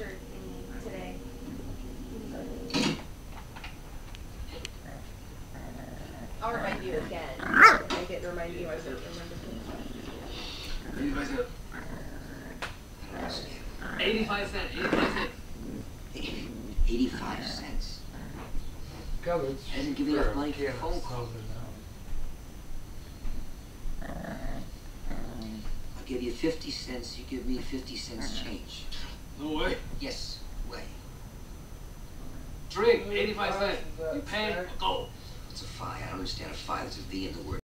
shirt in today. I'll remind you again. I get to remind you, I don't remember. Eighty-five cent. Eighty-five cent, eighty-five cent. Eighty-five cents. Covered. Hasn't given enough money for a phone call. I'll give you fifty cents, you give me fifty cents change. No way. Yes, way. Drink, eighty-five cent. You pay, go. What's a phi? I don't understand a phi. There's a V in the word